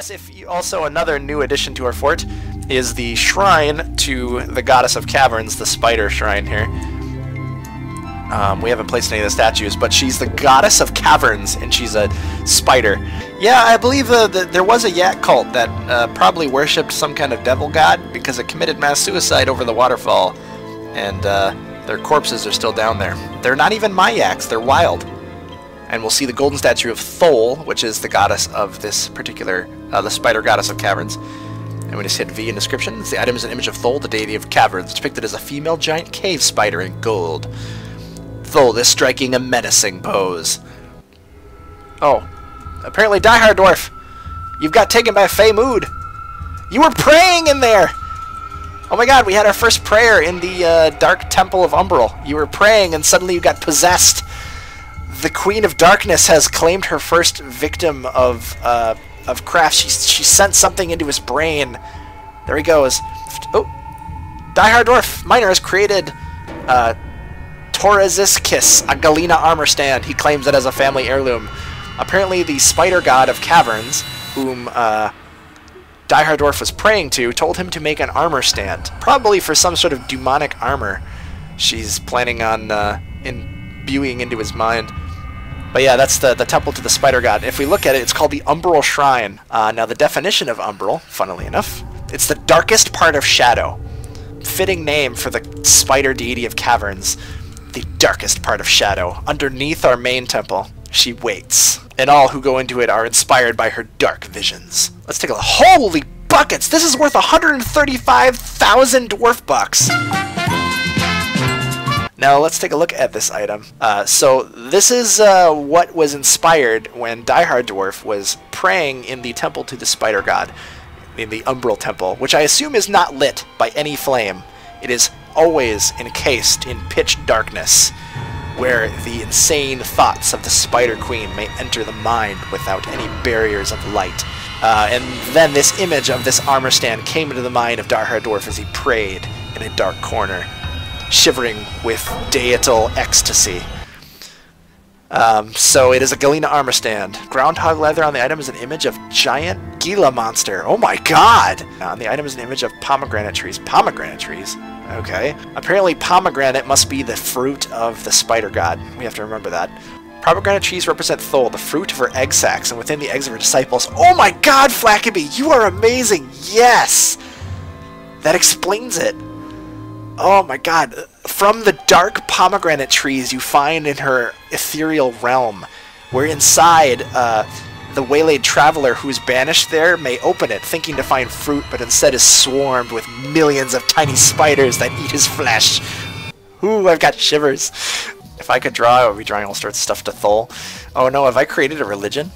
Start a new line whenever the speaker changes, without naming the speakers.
Yes, if you, also another new addition to our fort is the shrine to the goddess of caverns, the spider shrine here. Um, we haven't placed any of the statues, but she's the goddess of caverns, and she's a spider. Yeah, I believe uh, that there was a yak cult that uh, probably worshipped some kind of devil god because it committed mass suicide over the waterfall, and uh, their corpses are still down there. They're not even my yaks, they're wild. And we'll see the golden statue of Thol, which is the goddess of this particular, uh, the spider goddess of caverns. And we just hit V in descriptions. The item is an image of Thol, the deity of caverns, depicted as a female giant cave spider in gold. Thol is striking a menacing pose. Oh. Apparently Die Hard Dwarf, you've got taken by Fey mood. You were praying in there! Oh my god, we had our first prayer in the uh, Dark Temple of Umbral. You were praying and suddenly you got possessed. The Queen of Darkness has claimed her first victim of uh, of craft. She, she sent something into his brain. There he goes. Oh, Die Dwarf Miner has created uh, Toreziscus, a Galena armor stand. He claims it as a family heirloom. Apparently, the spider god of caverns, whom uh, Dwarf was praying to, told him to make an armor stand, probably for some sort of demonic armor she's planning on uh, imbuing into his mind. But yeah, that's the, the temple to the spider god. If we look at it, it's called the Umbral Shrine. Uh, now, the definition of Umbral, funnily enough, it's the darkest part of shadow. Fitting name for the spider deity of caverns, the darkest part of shadow. Underneath our main temple, she waits. And all who go into it are inspired by her dark visions. Let's take a look. holy buckets! This is worth 135,000 dwarf bucks. Now let's take a look at this item. Uh, so this is uh, what was inspired when Die Hard Dwarf was praying in the temple to the spider god, in the Umbral Temple, which I assume is not lit by any flame. It is always encased in pitch darkness, where the insane thoughts of the Spider Queen may enter the mind without any barriers of light. Uh, and then this image of this armor stand came into the mind of Darhardorf as he prayed in a dark corner, shivering with deital ecstasy. Um, so it is a Galena armor stand. Groundhog leather on the item is an image of giant Gila monster. Oh my god! On the item is an image of pomegranate trees. Pomegranate trees? Okay. Apparently pomegranate must be the fruit of the spider god. We have to remember that. Pomegranate trees represent Thol, the fruit of her egg sacs, and within the eggs of her disciples. Oh my god, Flackaby! You are amazing! Yes! That explains it. Oh my god. From the dark pomegranate trees you find in her ethereal realm, where inside, uh, the waylaid traveler who is banished there may open it, thinking to find fruit, but instead is swarmed with millions of tiny spiders that eat his flesh. Ooh, I've got shivers. If I could draw, I would be drawing all sorts of stuff to Thol. Oh no, have I created a religion?